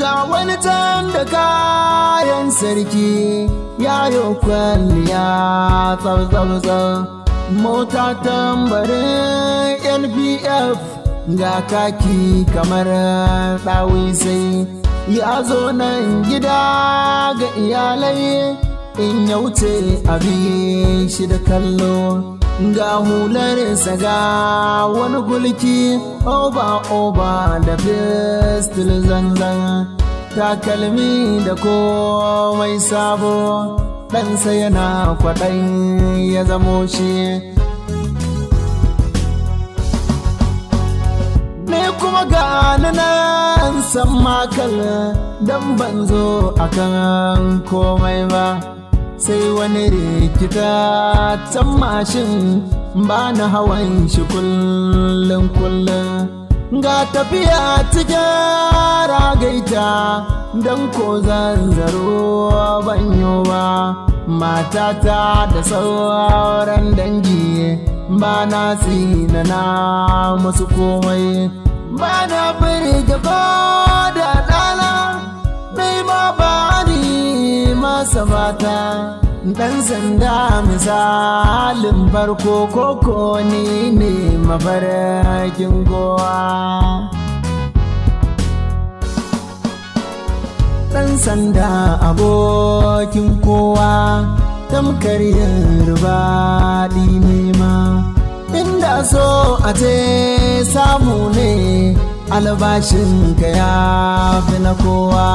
ga wani can da kayan sarki yayo kwalliya tsau-tsau-tsau mota tambarin npf ga kaki kamar ɗawisai ya zo nan gida ga iyalai in ya wuce abin shi da kallo. Ga hularsa ga wani gulki oba oba da fistil zanzan. Takalmi da komai sabo ɗansa yana kwaɗayin ya zamo shi. Ne kuma ga nan san makal don ban zo akan komai ba. Sai wani rikita can mashin ba na hawan shi kullum kullum. Ga tafiya cikin ragaita don ko zanzaro banyo ba. Matata da sauran dangi ba na tsinana musu komai. Ba na ko da masa mata. Ɗan sanda misalin farko koko ni ne mafarkin kowa. Ɗan sanda abokin kowa tamkar yin rubaɗi nema inda so a ce samu ne albashinka ya fi na kowa.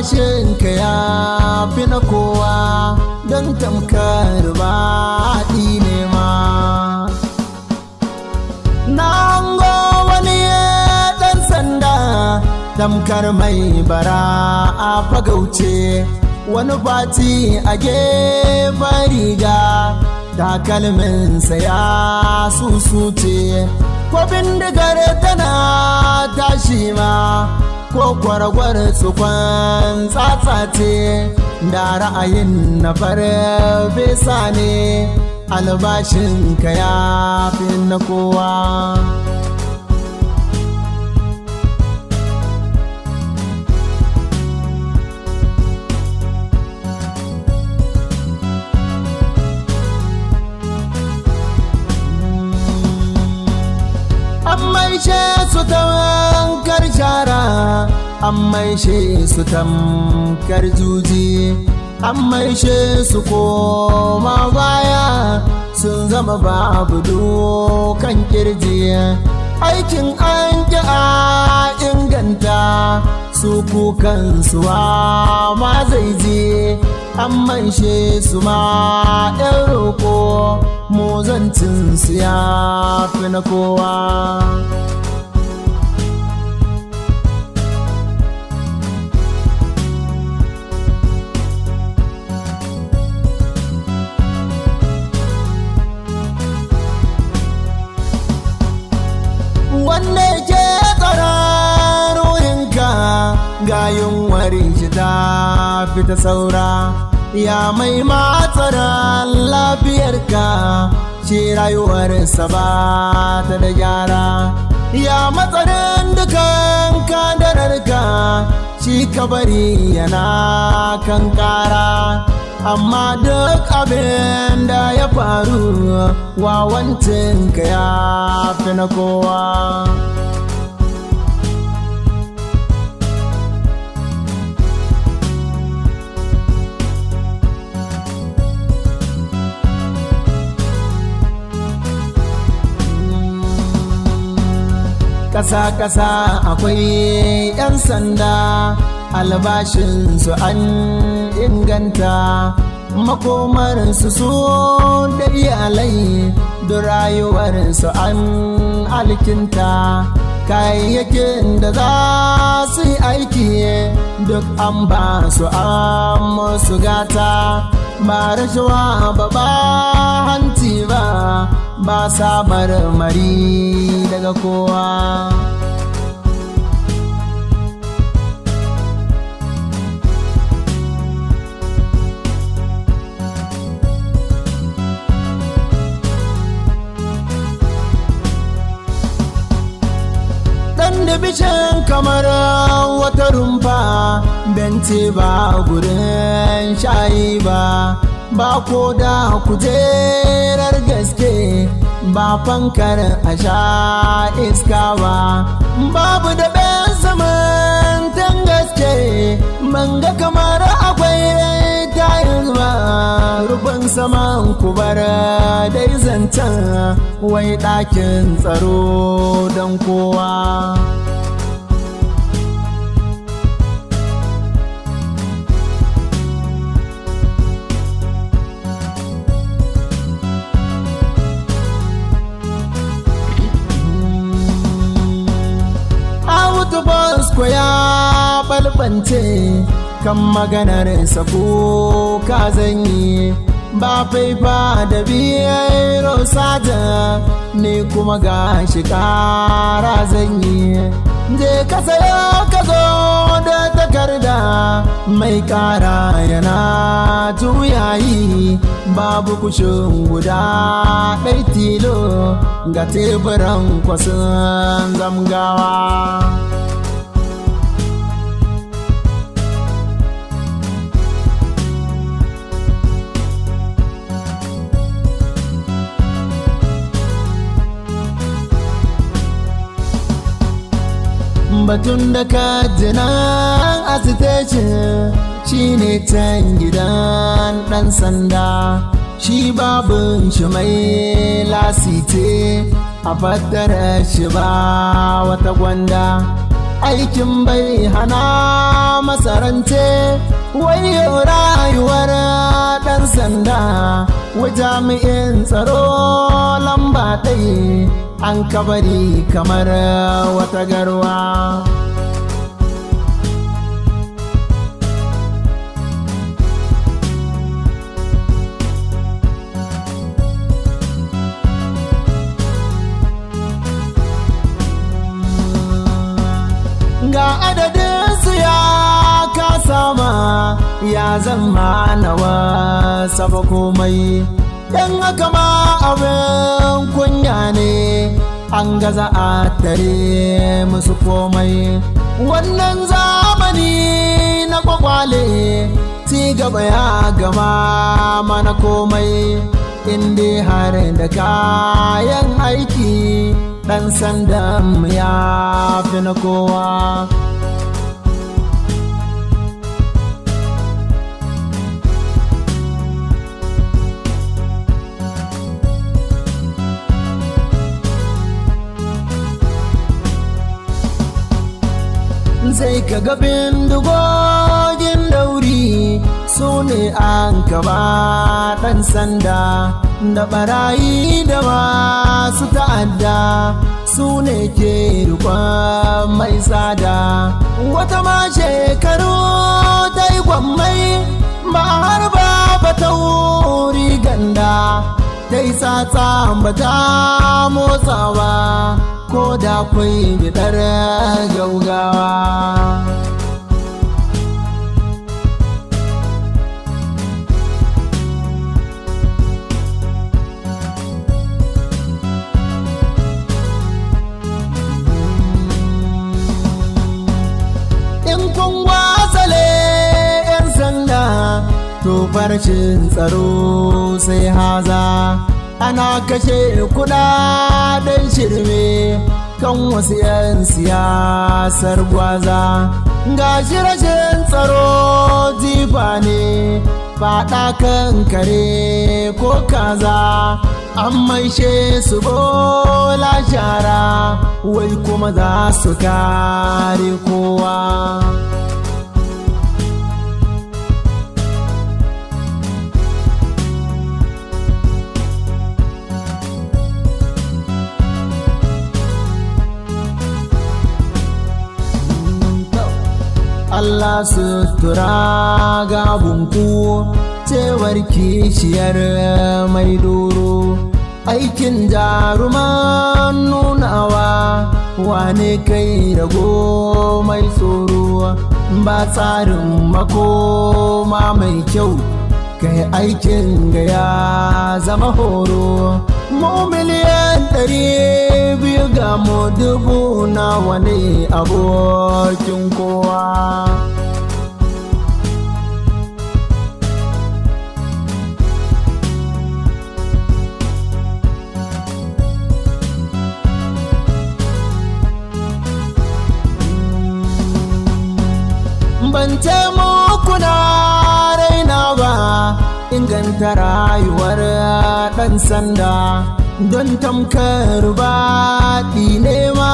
Albashinka ya fi na kowa don tamkar baɗi ne ma. Na hango wani ɗan sanda tamkar mai bara a fagauce wani fati a gefen riga takalminsa ya susuce ko bindigar tana tashi ma ko kwaragwar tsukon tsatsace da ra'ayin na farfesa ne. Albashinka ya fi na kowa. An maishe su tankar shara an maishe su tamkar juji an maishe su koma baya sun zama babu dokan ƙirji. Aikin an ki a inganta su kukan suwa ma zai je an maishe su ma ɗan roƙo muzantin su ya fi na kowa. Wanda ke tsaron ruhinka ga yunwarin shi ta fita saura. Ya mai matsaran lafiyarka ce rayuwarsa ba ta da gyara. Ya matsarin dukan kadararka shi kabari yana kan kara amma duk abin da ya faru wawancinka ya fi na kowa. Ƙasa-ƙasa akwai 'yan sanda. Albashinsu an inganta. Makomarsu su da iyalai da rayuwarsu an alkinta. Kayayyakin da za su yi aiki duk an ba su an musu gata. Ba rashawa ba ba hanci ba ba sa marmari daga kowa. Da bishin kamar wata rumfa bence ba gurin shayi ba. Ba ko da kujerar gaske ba fankar a sha iska ba. Babu da ɗan samantan gaske ga kamar akwai tayin ba rufin saman kubar dai zancen wai ɗakin tsaro don kowa. Basko ya balbance kan maganar sako ka zan yi. Ba faifa da biyar saja ne kuma ga shi kara zan yi je ka sayo ka zo da takarda mai kara yana juyayi. Babu kushin guda ɗai tilo ga teburan kwasan zamgawa batun da ka jina a shi ne can gidan ɗan sanda. Shi babin shi mai lasite a fattara shi ba wata gwanda. Aikin bai hana masarance wayo rayuwar ɗan sanda. Wa jami'in tsaro lamba ɗaya an kabari kamar wata garwa. Ya zama nawa saba komai. Dan haka ma abin kunya ne an gaza a tare musu komai. Wannan zamani na kwakwale ci gaba ya gama mana komai. Inda har da kayan aiki dan sandan ya fi na kowa. Sai ka ga bindigogin dauri su ne an kaba ɗan sanda da barayi da masu ta'adda su ne ke rikon mai tsada wata ma shekaru ta yi gwammai ba har ba ta wuri ganda ta yi tsatsa ba ta motsawa ko da kwai bidar tsaro sai haza. Ana kashe kuɗaɗen shirme kan wasu 'yan siyasar gwaza. Ga shi rashin tsaro jifa ne faɗa kan kare ko kaza. An maishe su bola shara wai kuma za su kare kowa. Allah sutura ga bunku cewar kishiyar mai doro. Aikin jaruman nunawa wane kai rago mai tsoro? Ba tsarin makoma mai kyau kai aikin ga ya zama horo. Mu miliyan ɗari biyu ga mu dubu na wani abokin kowa. Inganta rayuwar ɗan sanda. Don tamkar baɗi nema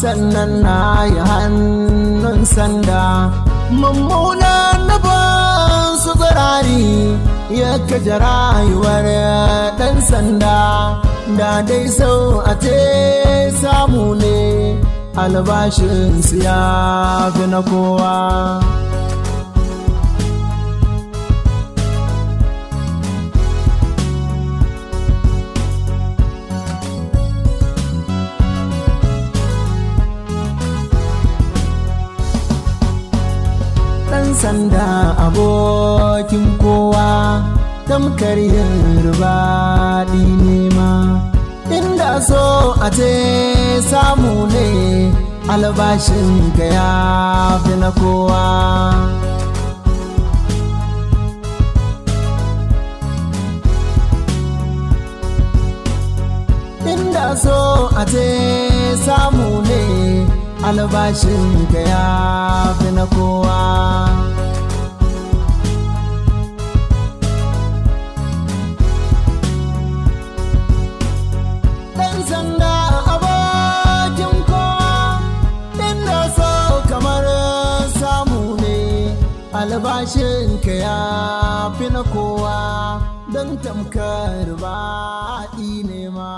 sannan na yi hannun sanda. Mummunan nufin su tsirari ya kaja rayuwar ɗan sanda. Da dai sau a ce samu ne albashinsu ya fi na kowa. Sanda abokin kowa tamkar yin rubaɗi nema inda so a ce samu ne albashin ka ya fi na kowa. Inda so a ce samu ne albashin ka ya fi na kowa. Ɗan sanda abokin kamar samu ne albashin ka ya fi na kowa. Don tamkar baɗi ne ma.